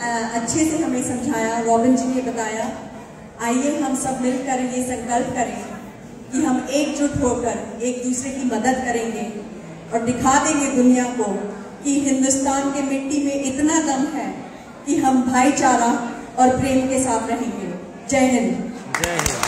अच्छे से हमें समझाया, रॉबिन जी ने बताया। आइए हम सब मिलकर ये संकल्प करें कि हम एकजुट होकर एक दूसरे की मदद करेंगे और दिखा देंगे दुनिया को कि हिंदुस्तान के मिट्टी में इतना दम है कि हम भाईचारा और प्रेम के साथ रहेंगे। जय हिंद। जय हिंद।